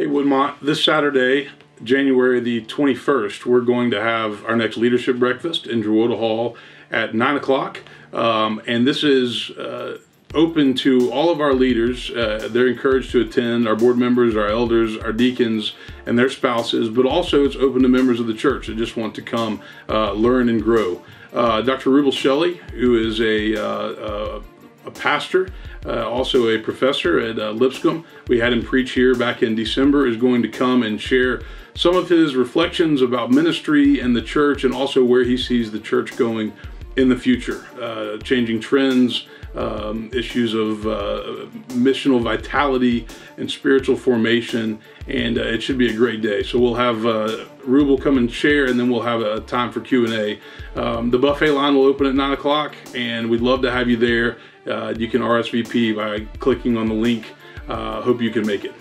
Hey, Woodmont, this Saturday, January the 21st, we're going to have our next leadership breakfast in Drowota Hall at 9 o'clock. Um, and this is uh, open to all of our leaders. Uh, they're encouraged to attend, our board members, our elders, our deacons, and their spouses, but also it's open to members of the church that just want to come uh, learn and grow. Uh, Dr. Rubel Shelly, who is a, uh, uh, a pastor, uh, also a professor at uh, Lipscomb. We had him preach here back in December, is going to come and share some of his reflections about ministry and the church and also where he sees the church going in the future, uh, changing trends, um, issues of uh, missional vitality and spiritual formation, and uh, it should be a great day. So we'll have uh, Rubel come and share, and then we'll have a time for Q and A. Um, the buffet line will open at nine o'clock, and we'd love to have you there. Uh, you can RSVP by clicking on the link. Uh, hope you can make it.